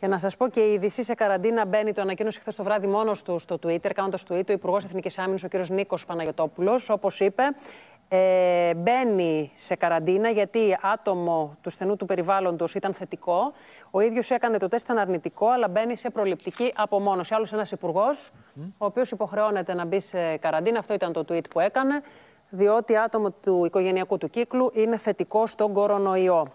Και να σας πω και η είδηση σε καραντίνα μπαίνει, το ανακοίνωσε χθες το βράδυ μόνος του στο Twitter, κάνοντας tweet, ο Υπουργός Εθνικής Άμυνας, ο κ. Νίκος Παναγιοτόπουλος. Όπως είπε, ε, μπαίνει σε καραντίνα γιατί άτομο του στενού του περιβάλλοντος ήταν θετικό. Ο ίδιος έκανε το τεστ, ήταν αρνητικό, αλλά μπαίνει σε προληπτική απομόνωση. Άλλος ένας υπουργός, ο οποίος υποχρεώνεται να μπει σε καραντίνα. Αυτό ήταν το tweet που έκανε, διότι άτομο του οικογενειακού του κύκλου είναι θετικό στον κορονοϊό.